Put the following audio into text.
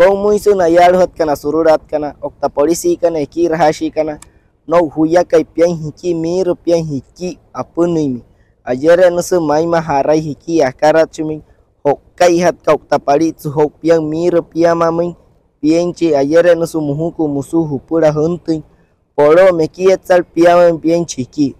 Kau muisu na yalhot kana sururat kana okta polisi kana ki rahashi kana no huya kai pian hiki mir pian hiki apunui mi ajere nusu mai maharai hiki akara chumi hok kai hat kau okta pali tu hok pian mir pian mamin pian chi ajere nusu muhuku musu hupura hunting polo me ki etzal pian pian chiki